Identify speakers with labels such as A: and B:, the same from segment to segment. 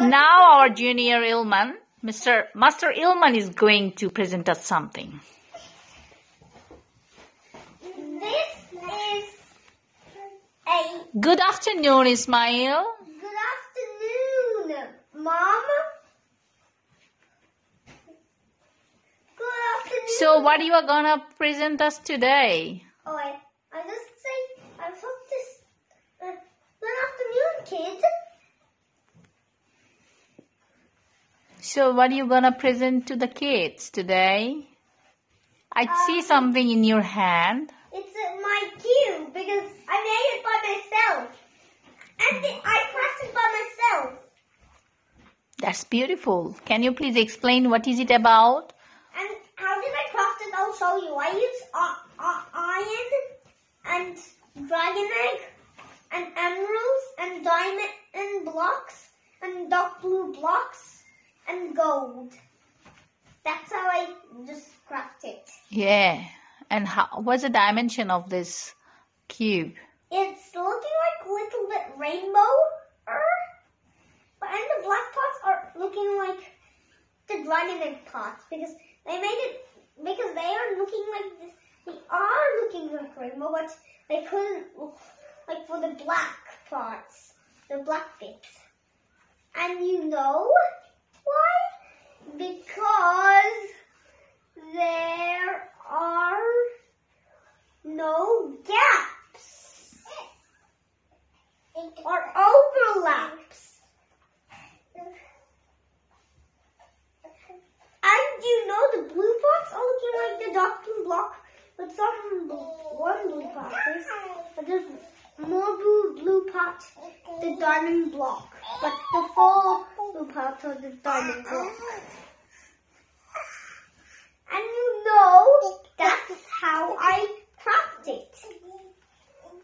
A: Now our junior Ilman, Mr. Master Ilman is going to present us something.
B: This is a
A: Good afternoon, Ismail.
B: good afternoon, Mom. Good afternoon.
A: So what you are gonna present us today?
B: Oh, I, I just say, I thought this. Uh, good afternoon, kids.
A: So what are you gonna present to the kids today? I see
B: Um,
A: something in your hand.
B: It's my cube because I made it by myself. And I it by myself.
A: That's beautiful. Can you please explain what is it about?
B: And how did I craft it? I'll show you. I used uh, uh, iron and dragon egg and emeralds and diamond and blocks and dark blue blocks and gold. That's how I just craft it.
A: Yeah. And how, what's the dimension of this cube?
B: It's looking like a little bit rainbow, but and the black parts are looking like the dragon egg parts because they made it because they are looking like this. They are looking like rainbow, but they couldn't look like for the black parts, the black bits. And you know why? Because there are no gaps or overlaps. And you know the blue parts oh, are looking like the blue block, but some one blue part is, but there's more blue blue part, the diamond block, but the four blue parts are the diamond block. And you know that's how I craft it.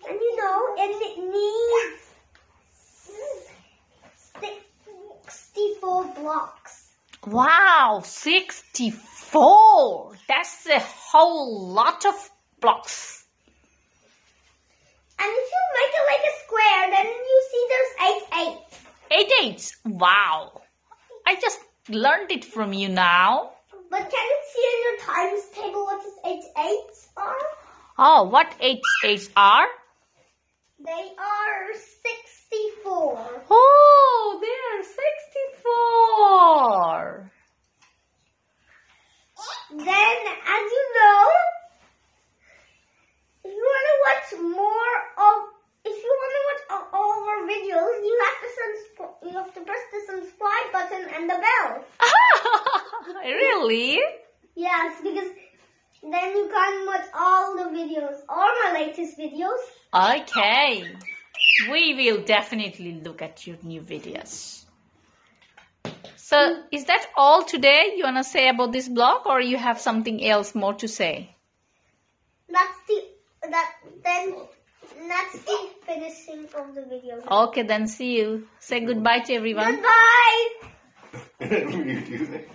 B: And you know, and it needs 64 blocks.
A: Wow, 64. That's a whole lot of blocks.
B: And if you make it like a square, then you see there's eight eights.
A: Eight eights. Wow. I just learned it from you now.
B: But can you see in your times table what is eight eights are?
A: Oh, what eight eights are?
B: They are 64.
A: Oh, they are 64.
B: Then, as you know, if you want to watch more of, if you want to watch all- all of our videos, you have to subscribe, you have to press the subscribe button and the bell.
A: really?
B: Yes, because then you can watch all the videos, all my latest videos.
A: Okay. We will definitely look at your new videos. So, mm. is that all today you want to say about this blog or you have something else more to say?
B: That's the that then that's the finishing of the video.
A: Okay, then see you. Say goodbye to everyone.
B: Goodbye.
C: You do that.